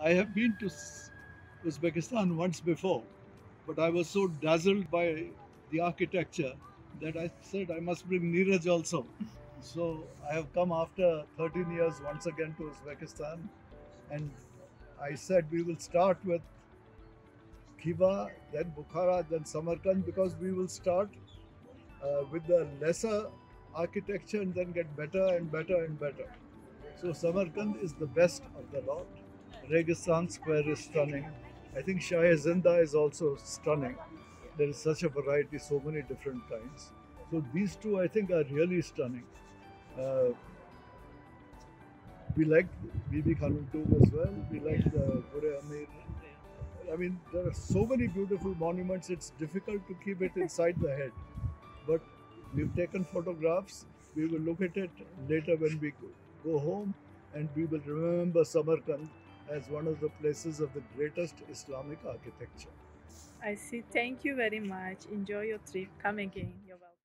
I have been to Uzbekistan once before, but I was so dazzled by the architecture that I said I must bring Neeraj also. So I have come after 13 years once again to Uzbekistan, and I said we will start with Khiva, then Bukhara, then Samarkand because we will start uh, with the lesser architecture and then get better and better and better. So Samarkand is the best of the lot. Registan Square is stunning. I think Shah Zinda is also stunning. There is such a variety, so many different kinds. So these two, I think, are really stunning. Uh, we like Bibi Khanum Tomb as well. We like the Gur-e-Amir. I mean, there are so many beautiful monuments. It's difficult to keep it inside the head. But we've taken photographs. We will look at it later when we go home, and we will remember Samarkand as one of the places of the greatest Islamic architecture. I see. Thank you very much. Enjoy your trip. Come again. You're welcome.